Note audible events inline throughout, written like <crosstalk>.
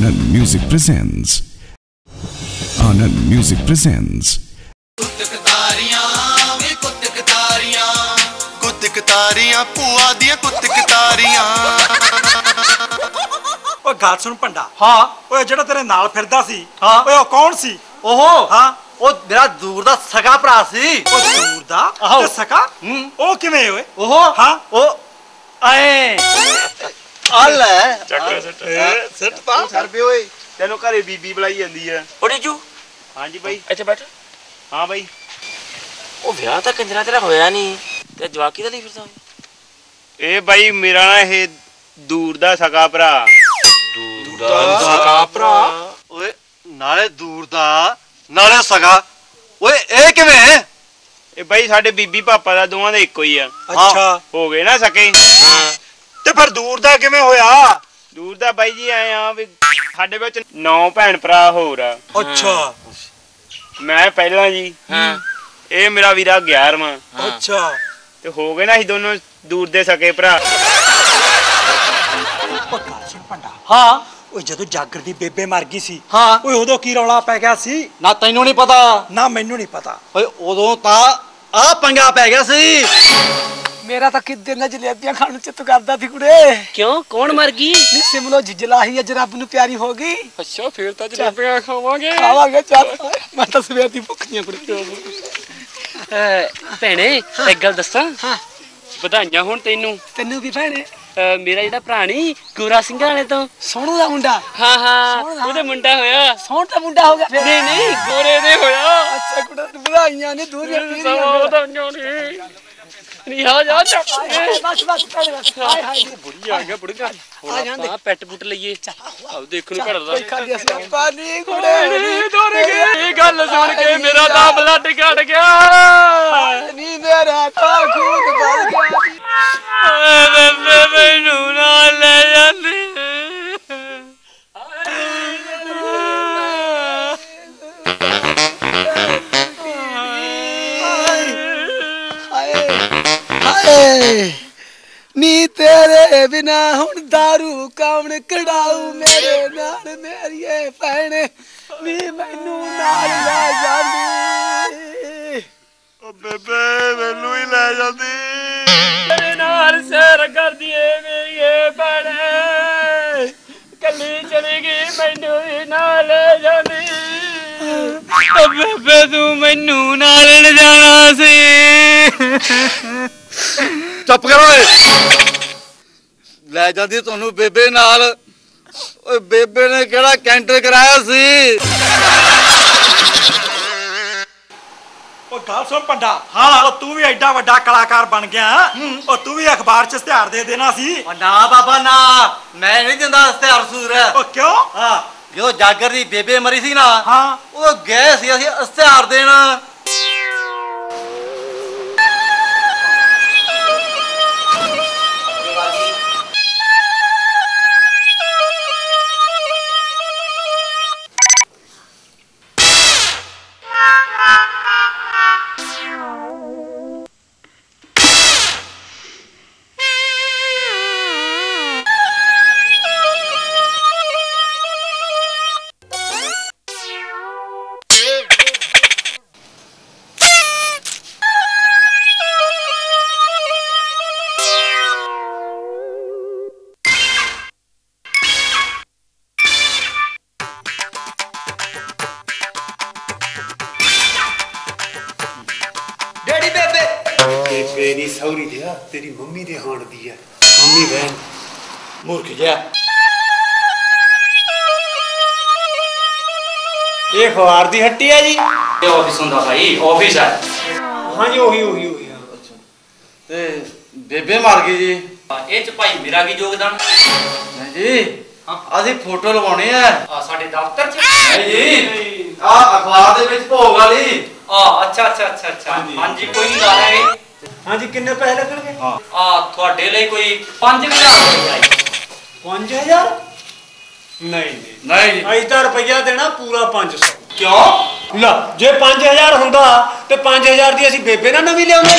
Anand Music presents. Anand Music presents. ਕੁੱਤਕ ਤਾਰੀਆਂ ਵੇ ਕੁੱਤਕ ਤਾਰੀਆਂ ਕੁੱਤਕ ਤਾਰੀਆਂ ਭੂਆ ਦੀਆਂ ਕੁੱਤਕ ਤਾਰੀਆਂ ਓਏ ਗੱਲ ਸੁਣ ਭੰਡਾ ਹਾਂ ਓਏ ਜਿਹੜਾ ਤੇਰੇ ਨਾਲ ਫਿਰਦਾ ਸੀ ਹਾਂ। ਓਏ ਉਹ ਕੌਣ ਸੀ ਓਹੋ ਹਾਂ ਉਹ ਮੇਰਾ ਦੂਰ ਦਾ ਸਗਾ ਭਰਾ ਸੀ ਉਹ ਦੂਰ ਦਾ ਆਹੋ। ਤੇ ਸਕਾ ਹੂੰ। ਉਹ ਕਿਵੇਂ ਓਏ ਓਹੋ ਹਾਂ। ਉਹ ਐ ਆ ਲੈ। ਸਿੱਟ। ਪਾ। ਸਰਬੇ ਓਏ ਤੈਨੂੰ ਘਰੇ ਬੀਬੀ ਬੁਲਾਈ ਜਾਂਦੀ ਆ। ਓੜੀ ਜੂ ਹਾਂਜੀ ਬਾਈ। ਇੱਥੇ ਬੈਠ। ਹਾਂ ਬਾਈ। ਉਹ ਵਿਆਹ ਤਾਂ ਕੰਜਰਾ ਤੇਰਾ ਹੋਇਆ ਨਹੀਂ ਤੇ ਜਵਾਕੀ ਦਾ ਲਈ ਫਿਰਦਾ ਹੋਇਆ ਇਹ ਬਾਈ ਮੇਰਾ ਨਾ ਇਹ ਦੂਰ ਦਾ ਸਕਾ ਭਰਾ। ਸਕਾ ਭਰਾ। ਓਏ ਨਾਲੇ ਦੂਰ ਦਾ ਨਾਲੇ ਸਗਾ ਓਏ ਇਹ ਕਿਵੇਂ ਇਹ ਬਾਈ ਸਾਡੇ ਬੀਬੀ ਪਾਪਾ ਦਾ ਦੋਵਾਂ ਦਾ ਇੱਕੋ ਹੀ ਆ। ਅੱਛਾ। ਹੋ ਗਏ ਨਾ ਸਕੇ। ਤੇ ਫਿਰ ਦੂਰ ਦਾ ਕਿਵੇਂ ਹੋਇਆ? ਦੂਰ ਦਾ ਬਾਈ ਜੀ ਆਏ ਆ ਵੀ ਸਾਡੇ ਵਿੱਚ ਨੌ ਭੈਣ ਭਰਾ ਹੋਰ ਆ। ਅੱਛਾ। ਮੈਂ ਪਹਿਲਾਂ ਜੀ। ਹਾਂ। ਇਹ ਮੇਰਾ ਵੀਰਾ 11ਵਾਂ ਅੱਛਾ। ਤੇ ਹੋ ਗਏ ਨਾ ਅਸੀਂ ਦੋਨੋਂ ਦੂਰ ਦੇ ਸਕੇ ਭਰਾ। ਹਾਂ। ਓਏ ਜਦੋਂ ਜਾਗਰ ਦੀ ਬੇਬੇ ਮਰ ਗਈ ਸੀ ਹਾਂ। ਓਏ ਉਦੋਂ ਕੀ ਰੌਲਾ ਪੈ ਗਿਆ ਸੀ? ਨਾ ਤੈਨੂੰ ਨਹੀਂ ਪਤਾ। ਨਾ ਮੈਨੂੰ ਨਹੀਂ ਪਤਾ। ਓਏ ਉਦੋਂ ਤਾਂ ਆ ਪੰਗਾ ਪੈ ਗਿਆ ਸੀ। ਮੇਰਾ ਤਾਂ ਕਿਤੇ ਨਾ ਜਲੇਬੀਆਂ ਖਾਣ ਨੂੰ ਚਿੱਤ ਕਰਦਾ ਸੀ ਕੁੜੇ। ਕਿਉਂ? ਕੌਣ ਮਰ ਗਈ? ਨੀ ਸਿਮਲੋ ਜਿਜਲਾ ਹੀ ਅੱਜ ਰੱਬ ਨੂੰ ਪਿਆਰੀ ਹੋ ਗਈ। ਅੱਛਾ ਫੇਰ ਤਾਂ ਜਲੇਬੀਆਂ ਖਾਵਾਂਗੇ। ਖਾਵਾਂਗੇ ਚੱਲ। ਮੈਂ ਤਾਂ ਸਵੇਰ ਦੀ ਭੁੱਖ ਨਹੀਂ ਕੁੜੇ। ਭੈਣੇ ਇੱਕ ਗੱਲ ਦੱਸਾਂ? ਹਾਂ। ਵਧਾਈਆਂ ਹੁਣ ਤੈਨੂੰ। ਤੈਨੂੰ ਵੀ ਭੈਣੇ। ਅਹ ਮੇਰਾ ਜਿਹੜਾ ਭਰਾ ਨਹੀਂ ਗੋਰਾ ਸਿੰਘਾਂ ਵਾਲੇ ਤੋਂ। ਸੋਹਣੂ ਦਾ ਮੁੰਡਾ। ਹਾਂ ਹਾਂ ਸੋਹਣਾ। ਉਹਦੇ ਮੁੰਡਾ ਹੋਇਆ। ਸੋਹਣ ਦਾ ਮੁੰਡਾ ਹੋ ਗਿਆ। ਫਿਰ ਨਹੀਂ ਨਹੀਂ ਗੋਰੇ ਦੇ ਹੋਇਆ। ਅੱਛਾ ਕੁੜੇ ਵਧਾਈਆਂ ਨੇ ਦੂਰੀਆਂ ਪੀਰੀਆਂ ਸਭ ਵਧਾਈਆਂ ਨੇ। ਨਹੀਂ ਆ ਜਾ ਜਾ। ਬਸ ਬਸ ਭੈਣੇ ਬਸ ਹਾਏ ਹਾਏ। ਬੁੜੀ ਆ ਗਿਆ ਬੁੜੀਆ। ਆ ਹੁਣ ਜਾਂਦੇ। ਆਪਾਂ ਪੈਟ ਪੁੱਟ ਲਈਏ। ਆਹ ਦੇਖ ਨੂੰ ਖਾਲੀ ਅਸਾਂ ਪਾਣੀ ਕੁੜੇ ਨਹੀਂ ਤੁਰ ਗਿਆ ਇਹ ਗੱਲ ਸੁਣ ਕੇ ਮੇਰਾ ਤਾਂ ਬਲੱਡ ਘਟ ਗਿਆ। ਨੀ ਮੇਰਾ ਤਾਂ ਖੂਨ ਵੱਧ ਗਿਆ। ਮੈਨੂੰ ਨਾਲ ਲੈ ਜਾਂਦੀ। ਨੀ ਤੇਰੇ ਬਿਨਾ ਹੁਣ दारू ਕੌਣ ਕਢਾਊ? ਮੇਰੇ ਨਾਲ ਮੇਰੀਏ ਭੈਣੇ। ਨੀ ਮੈਨੂੰ ਨਾਲ ਲੈ ਜਾਂਦੀ। ਓ ਬੇਬੇ ਮੈਨੂੰ ਹੀ ਲੈ ਜਾਂਦੀ। ਮੇਰੇ ਨਾਲ ਸੈਰ ਕਰਦੀ ਏ ਮੇਰੀ ਏ ਭੈਣੇ। ਕੱਲੀ ਚਲੀ ਗਈ ਮੈਨੂੰ ਵੀ ਨਾਲ ਲੈ ਜਾਂਦੀ। ਓ ਬੇਬੇ ਤੂੰ ਮੈਨੂੰ ਨਾਲ ਲੈ ਜਾਣਾ ਸੀ। ਚੁੱਪ ਕਰ ਓਏ। ਲੈ ਜਾਂਦੀ ਤੁਹਾਨੂੰ ਬੇਬੇ ਨਾਲ। ਓਏ ਬੇਬੇ ਨੇ ਕਿਹੜਾ ਕੈਂਟਰ ਕਰਾਇਆ ਸੀ? ਓ ਗੱਲ ਸੁਣ ਭੰਡਾ ਹਾਂ ਉਹ ਤੂੰ ਵੀ ਐਡਾ ਵੱਡਾ ਕਲਾਕਾਰ ਬਣ ਗਿਆ। ਓ ਤੂੰ ਵੀ ਅਖਬਾਰ 'ਚ ਇਸ਼ਤਿਹਾਰ ਦੇ ਦੇਣਾ ਸੀ। ਓ ਨਾ ਬਾਬਾ ਨਾ। ਮੈਂ ਨਹੀਂ ਦਿੰਦਾ ਇਸ਼ਤਿਹਾਰ ਸੂਰ। ਓ ਕਿਉਂ? ਹਾਂ ਜੋ ਜਾਗਰ ਦੀ ਬੇਬੇ ਮਰੀ ਸੀ ਨਾ। ਹਾਂ। ਉਹ ਗਏ ਸੀ ਅਸੀਂ ਇਸ਼ਤਿਹਾਰ ਦੇਣ। ਇਹ ਖਵਾਰ ਦੀ ਹੱਟੀ ਆ ਜੀ। ਇਹ ਆਫਿਸ ਹੁੰਦਾ ਭਾਈ ਆਫਿਸ ਹੈ ਹਾਂਜੀ ਉਹੀ ਉਹੀ ਉਹੀ। ਆ ਤੇ ਬੇਬੇ ਮਰ ਗਈ ਜੀ। ਇਹ ਚ ਭਾਈ ਮੇਰਾ ਕੀ ਯੋਗਦਾਨ? ਨਹੀਂ ਜੀ ਅਸੀਂ ਫੋਟੋ ਲਵਾਉਣੀ ਆ। ਆ ਸਾਡੇ ਦਫ਼ਤਰ ਚ? ਨਹੀਂ ਜੀ ਆ ਅਖਬਾਰ ਦੇ ਵਿੱਚ ਭੋਗ ਵਾਲੀ। ਆ ਅੱਛਾ ਅੱਛਾ ਅੱਛਾ ਅੱਛਾ। ਹਾਂਜੀ। ਕੋਈ ਨਹੀਂ ਲਾ ਲਾਂਗੇ ਹਾਂਜੀ ਕਿੰਨੇ ਪੈਸੇ ਲੱਗਣਗੇ? ਆ ਤੁਹਾਡੇ ਲਈ ਕੋਈ 5000 ਰੁਪਏ ਆਈ 5000 ਨਹੀਂ ਨਹੀਂ। ਅਸੀਂ ਤਾਂ ਰੁਪਈਆ ਦੇਣਾ ਪੂਰਾ 500 ਕਿਉਂ? ਲਾ ਜੇ 5000 ਹੁੰਦਾ ਤੇ 5000 ਦੀ ਅਸੀਂ ਬੇਬੇ ਨਾਲ ਨਵੀਂ ਲਿਆਉਂਦੇ।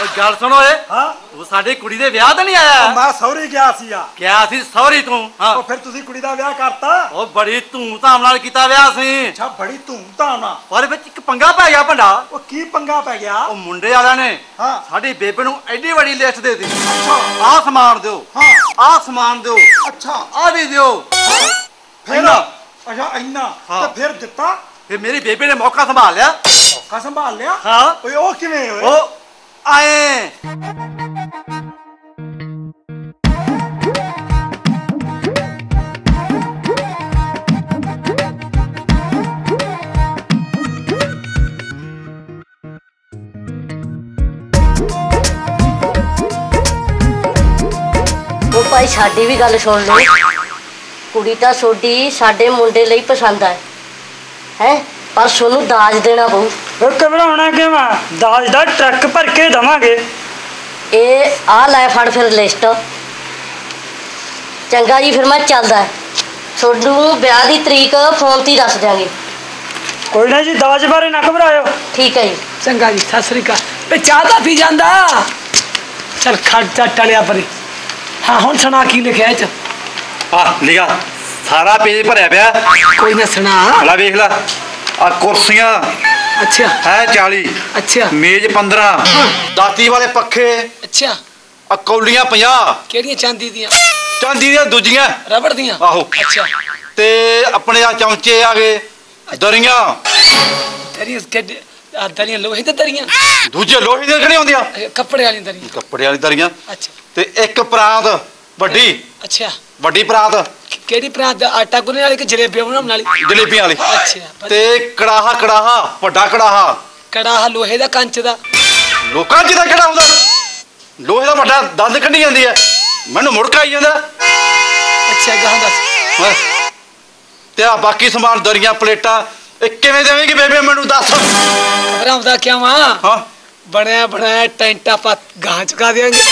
ਓਏ ਗੱਲ ਸੁਣ ਓਏ। ਹਾਂ? ਤੂੰ ਸਾਡੀ ਕੁੜੀ ਦੇ ਵਿਆਹ ਤੇ ਨਹੀਂ ਆਇਆ। ਮੈਂ ਸਹੁਰੇ ਗਿਆ ਸੀ ਆ। ਕਿਹਾ ਸੀ ਸੌਰੀ ਤੂੰ ਹਾਂ। ਉਹ ਫਿਰ ਤੁਸੀਂ ਕੁੜੀ ਦਾ ਵਿਆਹ ਕਰਤਾ? ਉਹ ਬੜੀ ਧੂਮ ਧਾਮ ਨਾਲ ਕੀਤਾ ਵਿਆਹ ਸੀ। ਅੱਛਾ ਬੜੀ ਧੂਮ ਧਾਮ ਨਾਲ ਪਰ ਵਿੱਚ ਇੱਕ ਪੰਗਾ ਪੈ ਗਿਆ ਭੰਡਾ। ਉਹ ਕੀ ਪੰਗਾ ਪੈ ਗਿਆ? ਉਹ ਮੁੰਡੇ ਵਾਲਿਆਂ ਨੇ ਹਾਂ। ਸਾਡੀ ਬੇਬੇ ਨੂੰ ਐਡੀ ਵੱਡੀ ਲਿਸਟ ਦੇ ਦਿੱਤੀ। ਅੱਛਾ। ਆਹ ਸਮਾਨ ਦਿਓ। ਹਾਂ। ਆਹ ਸਮਾਨ ਦਿਓ। ਅੱਛਾ ਆਹ ਵੀ ਦਿਓ ਫਿਰ? ਇੰਨਾ। ਅੱਛਾ ਇੰਨਾ। ਹਾਂ। ਤੇ ਫਿਰ ਦਿੱਤਾ? ਫਿਰ ਮੇਰੀ ਬੇਬੇ ਨੇ ਮੌਕਾ ਸੰਭਾਲ ਲਿਆ। ਮੌਕਾ ਸੰਭਾਲ ਲਿਆ? ਹਾਂ। ਓਏ ਉਹ ਕਿਵੇਂ ਓਏ ਉਹ ਆਏ। ਸਾਡੀ ਵੀ ਗੱਲ ਸੁਣ ਲਓ। ਕੁੜੀ ਤਾਂ ਸੋਡੀ ਸਾਡੇ ਮੁੰਡੇ ਲਈ ਪਸੰਦ ਆ। ਹੈ? ਪਰ ਤੁਹਾਨੂੰ ਦਾਜ ਦੇਣਾ ਪਊ। ਉਹ ਘਬਰਾਉਣਾ ਕਿਵੇਂ ਦਾਜ ਦਾ ਟਰੱਕ ਭਰ ਕੇ ਦਵਾਂਗੇ। ਇਹ ਆ ਲੈ ਫੜ ਫਿਰ ਲਿਸਟ ਚੰਗਾ ਜੀ ਫਿਰ ਮੈਂ ਚੱਲਦਾ। ਤੁਹਾਨੂੰ ਵਿਆਹ ਦੀ ਤਰੀਕ ਫੋਨ ਤੇ ਦੱਸ ਦਿਆਂਗੇ। ਕੋਈ ਨਾ ਜੀ ਦਾਜ ਬਾਰੇ ਨਾ ਘਬਰਾਇਓ। ਠੀਕ ਹੈ ਜੀ। ਚੰਗਾ ਜੀ ਸਤਿ ਸ੍ਰੀ ਅਕਾਲ। ਵੇ ਚਾਹ ਤਾਂ ਪੀ ਜਾਂਦਾ। ਚਲ ਖਰਚਾ ਟਲਿਆ ਪਰੇ। ਹਾਂ ਹੁਣ ਸੁਣਾ ਕੀ ਲਿਖਿਆ ਇਹ ਚ? ਆ ਲਿਆ ਸਾਰਾ ਪੇਜ ਭਰਿਆ ਪਿਆ। ਕੋਈ ਨਾ ਸੁਣਾ। ਲੈ ਵੇਖ ਲੈ। ਆ ਕੁਰਸੀਆਂ। ਅੱਛਾ। ਹੈ 40 ਅੱਛਾ। ਮੇਜ਼ 15 ਦਾਤੀ ਵਾਲੇ ਪੱਖੇ। ਅੱਛਾ। ਆ ਕੌਲੀਆਂ 50 ਕਿਹੜੀਆਂ ਚਾਂਦੀ ਦੀਆਂ? ਚਾਂਦੀ ਦੀਆਂ ਦੂਜੀਆਂ। ਰਬੜ ਦੀਆਂ? ਆਹੋ। ਅੱਛਾ। ਤੇ ਆਪਣੇ ਆ ਚਮਚੇ ਆ ਗਏ। ਦਰੀਆਂ। ਤੇਰੀਆਂ ਕਿਹੜੇ ਆ ਦਰੀਆਂ ਲੋਹੇ ਤੇ ਦਰੀਆਂ? ਦੂਜੇ ਲੋਹੇ ਦੀਆਂ ਕਿਹੜੀਆਂ ਹੁੰਦੀਆਂ ਕੱਪੜੇ ਵਾਲੀਆਂ ਦਰੀਆਂ। ਕੱਪੜੇ ਵਾਲੀ ਦਰੀਆਂ। ਅੱਛਾ। ਤੇ ਇੱਕ ਪਰਾਤ ਵੱਡੀ। ਅੱਛਾ। ਵੱਡੀ ਪਰਾਤ। ਕਿਹੜੀ ਪ੍ਰਾਂਤ? ਦਾ ਆਟਾ ਗੁੰਨਣ ਵਾਲੀ ਕਿ ਜਲੇਬੀਆਂ ਬਣਾਉਣ ਵਾਲੀ? ਜਲੇਬੀਆਂ ਵਾਲੀ। ਅੱਛਾ ਤੇ ਕੜਾਹਾ ਕੜਾਹਾ ਵੱਡਾ ਕੜਾਹਾ। ਕੜਾਹਾ ਲੋਹੇ ਦਾ ਕੰਚ ਦਾ। ਲੋਕਾਂ ਜਿਹਦਾ ਕਿਹੜਾ ਹੁੰਦਾ? ਲੋਹੇ ਦਾ ਵੱਡਾ ਦੰਦ ਕੱਢੀ ਜਾਂਦੀ ਹੈ। ਮੈਨੂੰ ਮੁੜਕ ਆਈ ਜਾਂਦਾ। ਅੱਛਾ ਗਾਹਾਂ ਦੱਸ। ਤੇ ਆ ਬਾਕੀ ਸਮਾਨ ਦਰੀਆਂ ਪਲੇਟਾਂ ਇਹ ਕਿਵੇਂ ਦੇਵੇਂਗੀ ਬੇਬੇ ਮੈਨੂੰ ਦੱਸ। ਘਬਰਾਉਂਦਾ ਕਿਉਂ ਆ ਹਾਂ। ਬਣਿਆ ਬਣਾਇਆ ਟੈਂਟ ਆਪਾਂ ਗਾਂ ਚੁਕਾ ਦੇਾਂਗੇ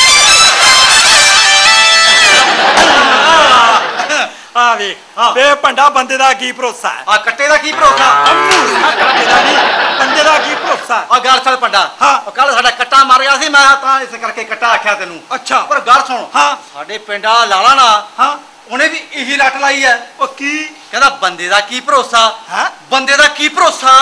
ਆ ਵੇ ਵੇ ਭੰਡਾ ਬੰਦੇ ਦਾ ਕੀ ਭਰੋਸਾ ਹੈ? ਆ ਕੱਟੇ ਦਾ ਕੀ ਭਰੋਸਾ? ਬੰਦੇ ਦਾ ਨਹੀਂ ਬੰਦੇ ਦਾ ਕੀ ਭਰੋਸਾ? ਆ ਗੱਲ ਚੱਲ ਪੰਡਾ ਹਾਂ। ਕੱਲ ਸਾਡਾ ਕੱਟਾ ਮਰ ਗਿਆ ਸੀ ਮੈਂ ਤਾਂ ਇਸ ਕਰਕੇ ਕੱਟਾ ਆਖਿਆ ਤੈਨੂੰ। ਅੱਛਾ। ਪਰ ਗੱਲ ਸੁਣ। ਹਾਂ। ਸਾਡੇ ਪਿੰਡਾ ਲਾਲਾ ਨਾ ਹਾਂ। ਉਹਨੇ ਵੀ ਇਹੀ ਲੱਟ ਲਾਈ ਹੈ। ਉਹ ਕੀ? ਕਹਿੰਦਾ ਬੰਦੇ ਦਾ ਕੀ ਭਰੋਸਾ? ਹੈ? ਬੰਦੇ ਦਾ ਕੀ ਭਰੋਸਾ?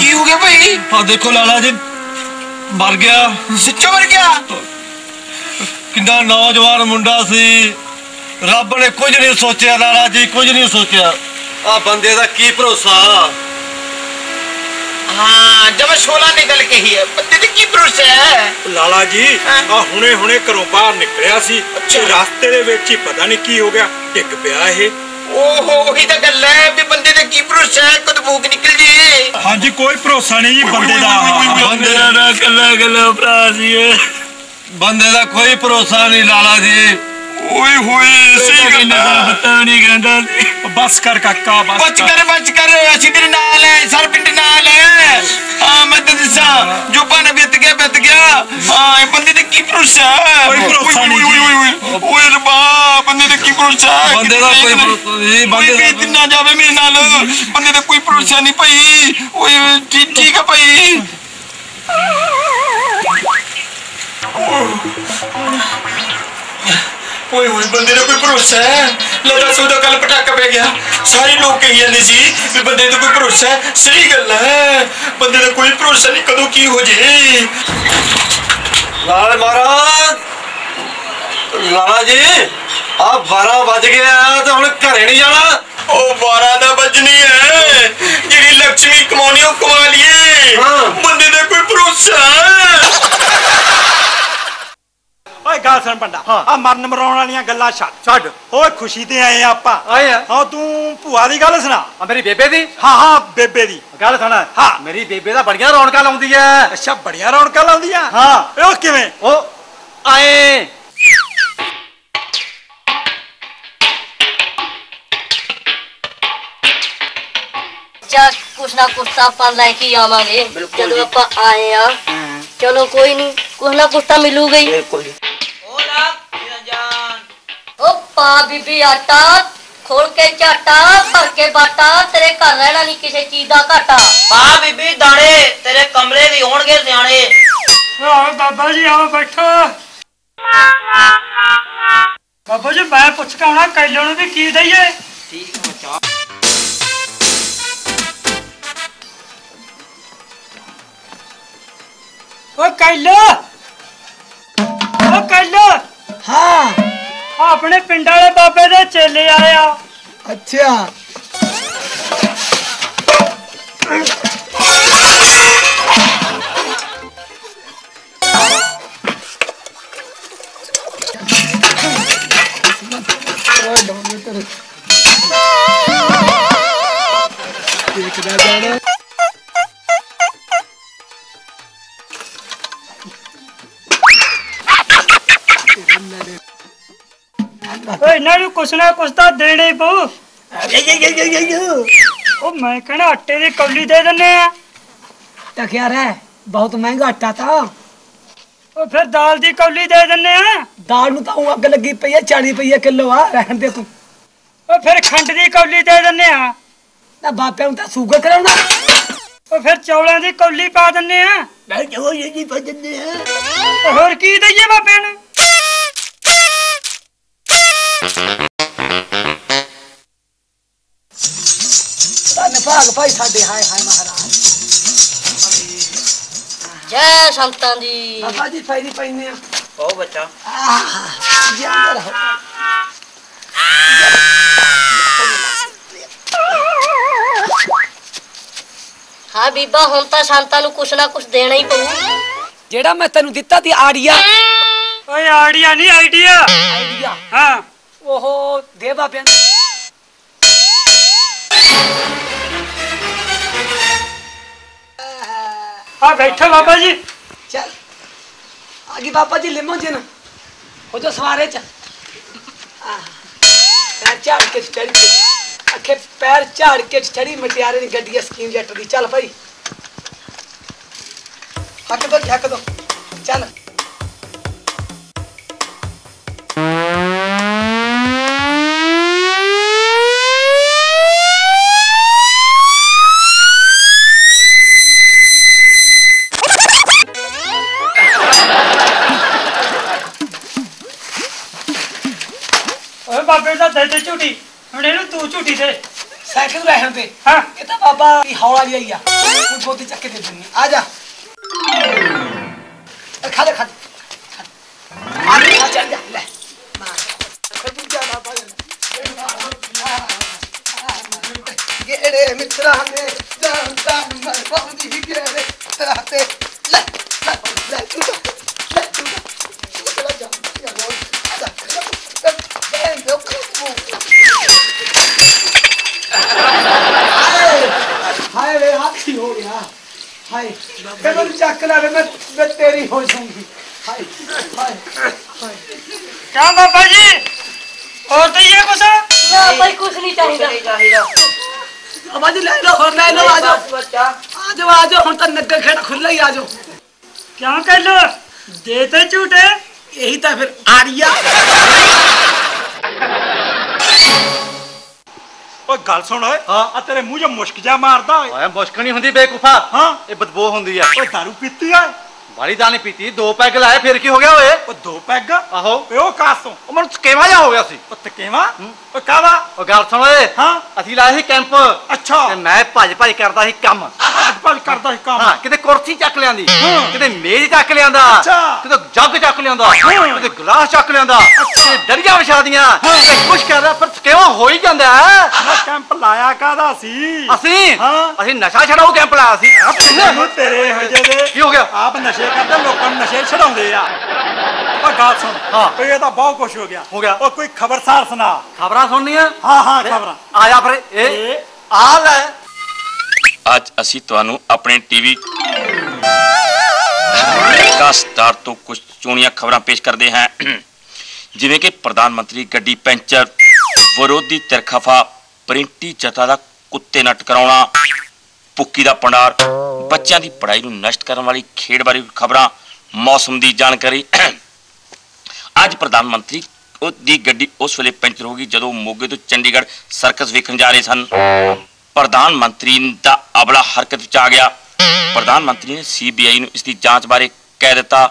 ਕੀ ਹੋ ਗਿਆ ਭਾਈ? ਆ ਦੇਖੋ ਲਾਲਾ ਜੀ ਮਰ ਗਿਆ। ਸੱਚੋ ਮਰ ਗਿਆ? ਕਿੰਨਾ ਨੌਜਵਾਨ ਮੁੰਡਾ ਸੀ। ਰੱਬ ਨੇ ਕੁਝ ਨਹੀਂ ਸੋਚਿਆ ਲਾਲਾ ਜੀ ਕੁਝ ਨਹੀਂ ਸੋਚਿਆ। ਆ ਬੰਦੇ ਦਾ ਕੀ ਭਰੋਸਾ? ਹਾਂ ਜਬ ਸ਼ੋਲਾ ਨਿਕਲ ਕੇ ਹੀ ਹੈ। ਬੰਦੇ ਤੇ ਕੀ ਭਰੋਸਾ ਹੈ? ਲਾਲਾ ਜੀ ਆ ਹੁਣੇ ਹੁਣੇ ਘਰੋਂ ਬਾਹਰ ਨਿਕਲਿਆ ਸੀ। ਤੇ ਰਸਤੇ ਦੇ ਵਿੱਚ ਹੀ ਪਤਾ ਨਹੀਂ ਕੀ ਹੋ ਗਿਆ। ਡਿੱਗ ਪਿਆ ਇਹ। ਓਹੋ ਉਹੀ ਤਾਂ ਗੱਲ ਹੈ ਵੀ ਬੰਦੇ ਤੇ ਕੀ ਭਰੋਸਾ ਹੈ ਕਦ ਭੂਖ ਨਿਕਲ ਜੇ। ਹਾਂਜੀ ਕੋਈ ਭਰੋਸਾ ਨਹੀਂ ਜੀ ਬੰਦੇ ਬੰਦੇ ਦਾ ਕੱਲਾ ਕੱਲਾ ਭਰਾ ਸੀ ਇਹ। ਬੰਦੇ ਦਾ ਕੋਈ ਭਰੋਸਾ ਨਹੀਂ ਲਾਲਾ ਜੀ। ਓਏ ਹੋਏ ਸਹੀ ਗੱਲ ਹੈ। ਪਤਾ ਨਹੀਂ ਕਹਿੰਦਾ ਸੀ। ਬਸ ਕਰ ਕਾਕਾ ਬਸ ਬਚ ਕਰ। ਬਚ ਕਰ ਅਸੀਂ ਤੇਰੇ ਨਾਲ ਹੈ ਸਰ ਪਿੰਡ ਨਾਲ ਹੈ ਹਾਂ ਮੈਂ ਤੇ ਦੱਸਾਂ ਜੋ ਪਾਣਾ ਬਿੱਤ ਗਿਆ ਬਿੱਤ ਗਿਆ। ਹਾਂ ਇਹ ਬੰਦੇ ਕੀ ਭਰੋਸਾ ਕੋਈ ਭਰੋਸਾ ਨਹੀਂ ਓਏ ਓਏ ਰੱਬਾ ਬੰਦੇ ਤੇ ਕੀ ਭਰੋਸਾ ਬੰਦੇ ਦਾ ਕੋਈ ਨਹੀਂ ਬੰਦੇ ਦਾ ਨਾ ਜਾਵੇ ਮੇਰੇ ਨਾਲ। ਬੰਦੇ ਦਾ ਕੋਈ ਭਰੋਸਾ ਨਹੀਂ ਭਾਈ। ਓਏ ਠੀਕ ਠੀਕ ਹੈ ਭਾਈ। ਓਏ ਓਏ ਬੰਦੇ ਦਾ ਕੋਈ ਭਰੋਸਾ ਹੈ? ਲੱਗਾ ਸੋਦਾ ਕੱਲ ਪਟਾਕਾ ਪੈ ਗਿਆ। ਸਾਰੇ ਲੋਕ ਕਹੀ ਜਾਂਦੇ ਸੀ ਵੀ ਬੰਦੇ ਦਾ ਕੋਈ ਭਰੋਸਾ ਹੈ। ਸਹੀ ਗੱਲ ਹੈ। ਬੰਦੇ ਦਾ ਕੋਈ ਭਰੋਸਾ ਨਹੀਂ ਕਦੋਂ ਕੀ ਹੋ ਜੇ। ਲਾਲ ਮਹਾਰਾਜ। ਲਾਲਾ ਜੀ ਆ 12 ਵੱਜ ਗਿਆ ਤੇ ਹੁਣ ਘਰੇ ਨਹੀਂ ਜਾਣਾ। ਉਹ 12 ਦਾ ਵੱਜਣੀ ਹੈ ਜਿਹੜੀ ਲక్ష్ਮੀ ਕਮਾਉਣੀ ਉਹ ਕਮਾ ਲਈਏ। ਹਾਂ। ਬੰਦੇ ਦਾ ਕੋਈ ਭਰੋਸਾ ਓਏ ਗੱਲ ਸੁਣ ਪੰਡਾ। ਆ ਮਰਨ ਮਰਾਉਣ ਵਾਲੀਆਂ ਗੱਲਾਂ ਛੱਡ। ਛੱਡ। ਓਏ ਖੁਸ਼ੀ ਤੇ ਆਏ ਆ ਆਪਾਂ। ਆਏ ਆ। ਹਾਂ ਤੂੰ ਭੂਆ ਦੀ ਗੱਲ ਸੁਣਾ। ਆ ਮੇਰੀ ਬੇਬੇ ਦੀ? ਹਾਂ ਹਾਂ ਬੇਬੇ ਦੀ। ਗੱਲ ਸੁਣਾ। ਹਾਂ। ਮੇਰੀ ਬੇਬੇ ਦਾ ਬੜੀਆਂ ਰੌਣਕਾਂ ਲਾਉਂਦੀ ਐ। ਅੱਛਾ ਬੜੀਆਂ ਰੌਣਕਾਂ ਲਾਉਂਦੀਆਂ? ਹਾਂ। ਓਏ ਉਹ ਕਿਵੇਂ? ਉਹ ਆਏ। ਚਾ ਕੁਛ ਨਾ ਕੁਛ ਤਾਂ ਆਪਾਂ ਲੈ ਕੇ ਹੀ ਆਵਾਂਗੇ। ਜਦੋਂ ਆਪਾਂ ਆਏ ਆ। ਚਲੋ ਕੋਈ ਨਹੀਂ ਕੁਛ ਨਾ ਕੁਛ ਤਾਂ ਮਿਲੂਗਾ ਹੀ। ਬਿਲਕੁਲ ਉਹ ਪਾ ਬੀਬੀ ਆਟਾ ਖੋਲ ਕੇ ਝਾਟਾ ਭਰ ਕੇ ਬਾਟਾ ਤੇਰੇ ਘਰ ਰਹਿਣਾ ਨਹੀਂ ਕਿਸੇ ਚੀਜ਼ ਦਾ ਘਾਟਾ। ਪਾ ਬੀਬੀ ਦਾਣੇ ਤੇਰੇ ਕਮਰੇ ਵੀ ਹੋਣਗੇ ਸਿਆਣੇ। ਆਓ ਬਾਬਾ ਜੀ ਆਓ ਬੈਠੋ। ਬਾਬਾ ਜੀ ਮੈਂ ਪੁੱਛ ਕੇ ਆਉਣਾ ਕੈਲੋ ਨੂੰ ਵੀ ਕੀ ਦਈਏ? ਠੀਕ ਮਚਾ ਓ ਕੈਲੋ ਆਪਣੇ ਪਿੰਡ ਵਾਲੇ ਬਾਬੇ ਦੇ ਚੇਲੇ ਆਇਆ ਅੱਛਾ। ਕੁਛ ਨਾ ਕੁਛ ਤਾਂ ਦੇਣਾ ਹੀ ਪਊ ਉਹ ਮੈਂ ਕਹਿੰਦਾ ਆਟੇ ਦੀ ਕੌਲੀ ਦੇ ਦਿੰਨੇ ਆ ਤਾਂ ਕਿਆ ਰਹਿ ਬਹੁਤ ਮਹਿੰਗਾ ਆਟਾ ਤਾਂ ਉਹ ਫਿਰ ਦਾਲ ਦੀ ਕੌਲੀ ਦੇ ਦਿੰਨੇ ਆ ਦਾਲ ਨੂੰ ਤਾਂ ਊਂ ਅੱਗ ਲੱਗੀ ਪਈ ਹੈ 40 ਰੁਪਏ ਕਿਲੋ ਆ ਰਹਿਣ ਦੇ ਤੂੰ ਉਹ ਫਿਰ ਖੰਡ ਦੀ ਕੌਲੀ ਦੇ ਦਿੰਨੇ ਆ ਨਾ ਬਾਪਿਆਂ ਨੂੰ ਤਾਂ ਸ਼ੂਗਰ ਕਰਾਉਣਾ ਉਹ ਫਿਰ ਚੌਲਾਂ ਦੀ ਕੌਲੀ ਪਾ ਦਿੰਨੇ ਆ ਮੈਂ ਜੋ ਇਹ ਜੀ ਭਜਨੇ ਆ ਉਹ ਹੋਰ ਕੀ ਦਈਏ ਬਾਬੇ ਨੂੰ ਧੰਨ ਭਾਗ ਭਾਈ ਸਾਡੇ ਹਾਏ ਹਾਏ ਮਹਾਰਾਜ। ਜੈ ਸੰਤਾਂ ਦੀ। ਬਾਬਾ ਜੀ ਫੈਰੀ ਪੈਨੇ ਆ। ਪਾਓ ਬੱਚਾ। ਆਹ ਜ਼ਿਆਦਾ ਰਹੋ। ਹਾਂ ਬੀਬਾ ਹੁਣ ਤਾਂ ਸੰਤਾਂ ਨੂੰ ਕੁਛ ਨਾ ਕੁਛ ਦੇਣਾ ਹੀ ਪਊ। ਜਿਹੜਾ ਮੈਂ ਤੈਨੂੰ ਦਿੱਤਾ ਤੀ ਆੜੀਆ। ਓਏ ਆਈਡੀਆ ਨਹੀਂ ਆਈਡੀਆ। ਆਈਡੀਆ। ਹਾਂ। ਉਹ ਦੇ ਬਾਬਿਆਂ ਨੂੰ ਆ ਬੈਠੋ ਬਾਬਾ ਜੀ ਚੱਲ ਆਗੀ ਬਾਬਾ ਜੀ ਲਿਮੋ ਜੀ ਨਾ ਹੋ ਜਾ ਸਵਾਰੇ ਚ ਆਹ, ਪੈਰ ਝਾੜ ਕੇ ਚੜੀ ਤੇ ਅਖੇ ਪੈਰ ਝਾੜ ਕੇ ਚੜੀ ਮਟਿਆਰੇ ਦੀ ਗੱਡੀ ਸਕੀਮ ਜੱਟ ਦੀ ਦੀ ਹੌਲਾ ਜਿਹੀ ਆ ਤੂੰ ਗੋਦੀ ਚੱਕ ਕੇ ਦੇ ਦਿੰਨੀ ਆ ਜਾ ਇਹ ਖਾ ਲੈ ਖਾ ਲੈ, ਖਾ ਲੈ। ਬੱਚਾ ਆ ਜਾਓ ਆ ਜਾਓ ਹੁਣ ਤਾਂ ਨਗਰ ਖੇੜਾ ਖੁੱਲਾ ਹੀ ਆ ਜਾਓ। ਕਿਉਂ ਕਰ ਲੋ ਦੇ ਤੇ ਝੂਟੇ। ਇਹੀ ਤਾਂ ਫਿਰ ਆੜੀਆ ਓਏ ਗੱਲ ਸੁਣ ਓਏ। ਆ ਤੇਰੇ ਮੂੰਹ 'ਚ ਮੁਸ਼ਕ ਜਾ ਮਾਰਦਾ ਓਏ। ਓਏ ਮੁਸ਼ਕ ਨਹੀਂ ਹੁੰਦੀ ਬੇਕੂਫਾ। ਹਾਂ। ਇਹ ਬਦਬੂ ਹੁੰਦੀ ਆ। ਓਏ ਦਾਰੂ ਪੀਤੀ ਆ ਬਾਲੀ ਦਾਣੀ ਪੀਤੀ ਦੋ ਪੈਗ ਲਾਏ ਫਿਰ ਕੀ ਹੋ ਗਿਆ ਓਏ? ਓ ਦੋ ਪੈਗ? ਆਹੋ। ਓਏ ਉਹ ਕਾਸੋਂ ਉਹ ਮੈਨੂੰ ਸਕੇਵਾ ਜਾ ਹੋ ਗਿਆ ਸੀ। ਓ ਤਕੇਵਾ ਓ ਕਾਵਾ ਉਹ ਗੱਲ ਸੁਣ ਓਏ। ਹਾਂ। ਅਸੀਂ ਲਾਇਆ ਸੀ ਕੈਂਪ। ਅੱਛਾ। ਤੇ ਮੈਂ ਭੱਜ ਭੱਜ ਕਰਦਾ ਸੀ ਕੰਮ। ਅੱਜ ਭੱਜ ਕਰਦਾ ਸੀ ਕੰਮ। ਹਾਂ ਕਿਤੇ ਕੁਰਸੀ ਚੱਕ ਲਿਆਂਦੀ। ਕਿਤੇ ਮੇਜ਼ ਚੱਕ ਲਿਆਂਦਾ। ਕਿਤੇ ਜੱਗ ਚੱਕ ਲਿਆਂਦਾ। ਕਿਤੇ ਗਲਾਸ ਚੱਕ ਲਿਆਂਦਾ। ਕਿਤੇ ਦਰੀਆਂ ਵਿਛਾ ਦੀਆਂ ਤੇ ਕੁਛ ਕਰਦਾ ਪਰ ਸਕੇਵਾ ਹੋ ਹੀ ਜਾਂਦਾ ਹੈ। ਮੈਂ ਕੈਂਪ ਲਾਇਆ ਕਾਦਾ ਸੀ? ਅਸੀਂ? ਹਾਂ। ਅਸੀਂ ਨਸ਼ਾ ਛਡਾਓ ਕੈਂਪ ਲਾਇਆ ਸੀ। ਤੇਰੇ ਹਜੇ ਦੇ। ਕੀ ਹੋ ਗਿਆ? ਆਪ ਨਸ਼ੇ ਕਰਦੇ ਲੋਕਾਂ ਨੂੰ ਨਸ਼ੇ ਛਡਾਉਂਦੇ ਆ। ਓ ਗੱਲ ਸੁਣ ਹਾਂ। ਇਹ ਤਾਂ ਬਹੁਤ ਕੁਝ ਹੋ ਗਿਆ। ਹੋ ਗਿਆ। ਓ ਕੋਈ ਖਬਰਸਾਰ ਸੁਣਾ। ਖਬਰਾਂ ਸੁਣਨੀਆਂ? ਹਾਂ ਹਾਂ ਖਬਰਾਂ। ਆ ਜਾ ਫਿਰ ਇਹ ਆ ਲੈ। ਅੱਜ ਅਸੀਂ ਤੁਹਾਨੂੰ ਆਪਣੇ ਟੀਵੀ ਸਟਾਰ ਤੋਂ ਕੁਝ ਚੋਣੀਆਂ ਖਬਰਾਂ ਪੇਸ਼ ਕਰਦੇ ਹਾਂ। ਜਿਵੇਂ ਕਿ ਪ੍ਰਧਾਨ ਮੰਤਰੀ ਗੱਡੀ ਪੈਂਚਰ ਵਿਰੋਧੀ ਤਿਰਖਫਾ ਪ੍ਰਿੰਟੀ ਜਤਾ ਦਾ ਕੁੱਤੇ ਨੱਟ ਕਰਾਉਣਾ ਪੁੱਕੀ ਦਾ ਪੰਡਾਰ ਬੱਚਿਆਂ ਦੀ ਪੜ੍ਹਾਈ ਨੂੰ ਨਸ਼ਟ ਕਰਨ ਵਾਲੀ ਖੇਡ ਬਾਰੇ ਖਬਰਾਂ, ਮੌਸਮ ਦੀ ਜਾਣਕਾਰੀ। ਅੱਜ ਪ੍ਰਧਾਨ ਮੰਤਰੀ ਉਹਦੀ ਗੱਡੀ ਉਸ ਵੇਲੇ ਪੈਂਚਰ ਹੋ ਗਈ ਜਦੋਂ ਮੋਗੇ ਤੋਂ ਚੰਡੀਗੜ੍ਹ ਸਰਕਸ ਵੇਖਣ ਜਾ ਰਹੇ ਸਨ। ਪ੍ਰਧਾਨ ਮੰਤਰੀ ਦਾ ਅਬਲਾ ਹਰਕਤ ਵਿੱਚ ਆ ਗਿਆ। ਪ੍ਰਧਾਨ ਮੰਤਰੀ ਨੇ ਸੀਬੀਆਈ ਨੂੰ ਇਸ ਦੀ ਜਾਂਚ ਬਾਰੇ ਕਹਿ ਦਿੱਤਾ,